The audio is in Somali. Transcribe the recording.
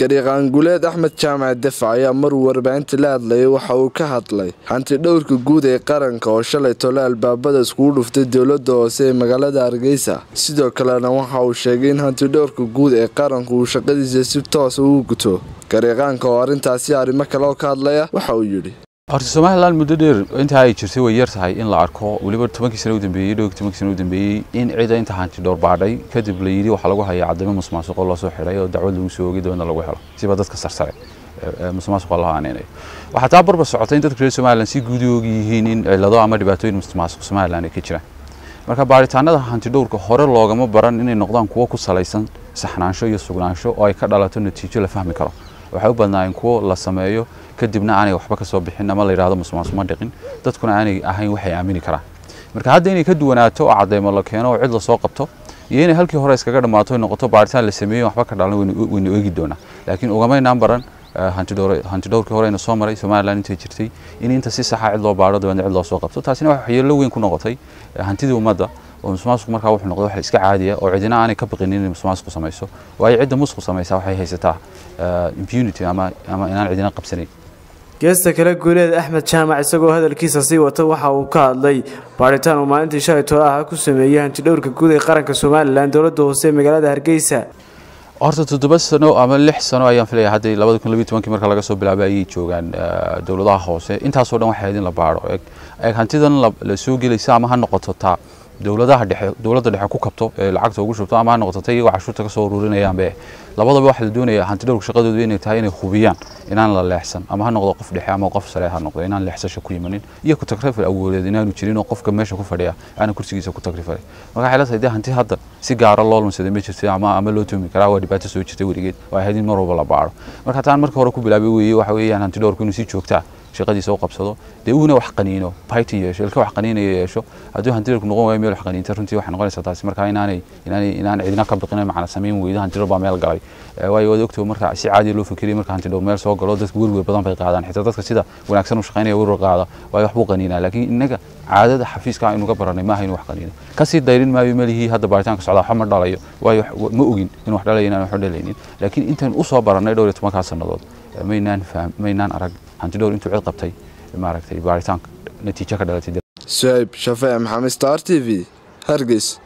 gariiqaanguleed axmed jaamac defac ayaa maruu warbaahinta la hadlayay waxa uu ka hadlay. Hanti dhowrka guud ee qaranka oo shalay tole albaabada iskugu dhuftay dowladda hoose ee magaalada hargeysa. Sidoo kalena waxa uu sheegay in hanti dhowrka guud ee qaranku uu shaqadiisa si toosa ugu guto. Gariiqaanka oo arrintaasi arrimo kale oo ka hadlaya waxa uu yidhi horta somalilan muddo dheer intaa ay jirtay way yar tahay in la arko. Weliba tobankii sano u dambeeyey dhowr tobankii sano u dambeeyey in cida inta hanti dhowr baadhay. Kadib la yidhi waxaa lagu hayaa cadamo musuqmaasuqo loo soo xidhay oo dacwad lagu soo ogay doona lagu helo. Siba dadka sarsare. Musuqmaasuqa loo aaneynayo waxaa taa barbar socotay in dadka reer somalilan si guudi og yihiin in cillado ama dhibaatooyin musuqmaasuq somalilan ay ka jiraan. Marka baaritaanada hanti dhowrka hore loogama baran inay noqdaan kuwo ku salaysan saxnaansho iyo sugnaansho oo ay ka dhalato natiijo la fahmi karo waxay u badnaayeen kuwo la sameeyo kadibna aanay waxba ka soo bixin ama la yidhahdo musuqmaasuqma dhiqin. Dadkuna aanay ahayn waxay aamini karaan. Marka hadda inay ka duwanaato oo cadeymo la keeno oo cid la soo qabto iyo inay halkii hore iskaga dhammaato noqoto baaritaan la sameeyo waxba ka dhalan waynu eegi doonaa. Laakiin ugamaynaan baran hanti dhowrkii horeyna soo maray somalilan intay jirtay in inta si saxa cid loo baadho dabeedna cid loo soo qabto. Taasina wax waxyeello weyn ku noqotay hantidii ummadda oo musuqmaasuq markaa wuxuu noqday wax iska caadiya oo cidina aanay ka baqinin inay musuqmaasuqu samayso. Waayo cidda musuqu samaysaa waxay haysataa impunity ama ama inaan cidina qabsanayn geesta kale guuleed axmed jaamac isagoo hadalkiisa sii wata waxa uu ka hadlay baaritaan uu maalintii shalay tole ah ku sameeyey hanti dhowrka guud ee qaranka somalilan dowladda hoose ee magaalada hargeysa. Horta toddoba sano ama lix sano ayaan filaya hadda labada kun labiyi tobankii marka laga soo bilaabay ayay joogaan dowladaha hoose. Intaasoo dhan waxay ahayd in la baadho eeg hantidan la soo gelaysa ama ha noqoto taa dowladaha dhexe dowladda dhexe ku kabto lacagta ugu shubto ama ha noqoto ta iyagoo cashuurta ka soo ururinayaan labadaba waxaa la doonaya hanti dhowrka shaqadoodu inay tahay inay hubiyaan inaan la leexsan ama ha noqdo qof dhexe ama qof sare ha noqdo inaan leexsasha ku yimanin iyo ku tagrifal awoodeed inaanu jirin oo qofka meesha ku fadhiya aana kursigiisa ku tagrifalay marka waxay la tahay dee hanti hadda si gaara loo lunsaday ma jirto ama ama loo toomi karaa waa dhibaato soo jirtay weligeed oo ahayd in mar walba la baaro. Marka taan marka hore ku bilaabay weeye waxa weeyaan hanti dhowrku inuu si joogtaa shaqadiisa u qabsado dee uuna wax qaniino bayti yeesho ilka wax qaniinaya yeesho hadduu hantidhowrku noqon waayo meel wax qaniinta runtii waxay noqonaysaa taasi markaa inaanay inaanay inaan cidina ka biqin macna samayn weydo hantidhowr baa meel galay waayo waad ogtoo marka si caadi loo fikiriyay marka hantidhowr meel soo galo dadka werwer badan bay qaadaan xitaa dadka sida wanaagsan u shaqaynaya werwer qaada waayo waxbuu qaniinaa laakiin innaga caadada xafiiska aynu ka baranay maaha inuu wax qaniino ka sii dayrin maayo melihii hadda baaritaanka socdaa waxba ma dhalayo waayo ma ogin in wax dhalayo inaan waxba dhalaynin laakiin intaan u soo baranay dhowr iyo tobankaa sannadood maynaan arag hantidhowr intuu cid qabtay maaragtay baaritaanka natiijo ka dhalatay. Suhayb shafee maxamed star t v hargeys